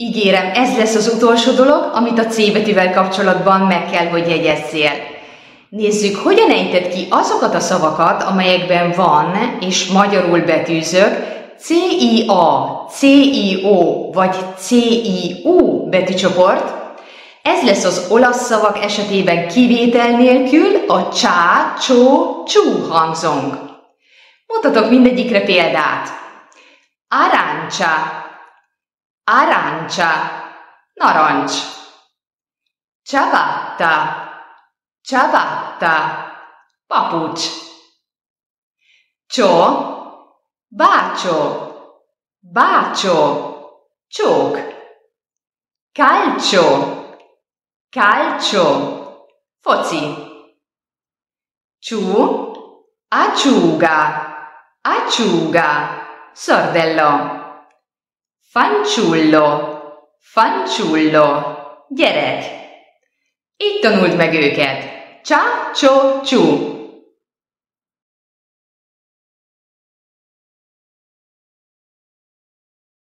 Ígérem, ez lesz az utolsó dolog, amit a C betűvel kapcsolatban meg kell, hogy jegyezzél. Nézzük, hogyan ejted ki azokat a szavakat, amelyekben van, és magyarul betűzök, C-I-A, C-I-O vagy C-I-U betűcsoport. Ez lesz az olasz szavak esetében kivétel nélkül a csá, csó, csú hangzong. Mutatok mindegyikre példát. Arancia, arancia, narancs. Ciabatta, ciabatta, papucs. Csó, bacio, bacio, csók. Calcio, calcio, foci. Ciù, acciuga, acciuga, sordello. Fanciullo, fanciullo, gyerek. Itt tanult meg őket. Csa, csó, csú.